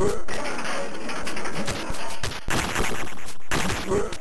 Brr. Brr.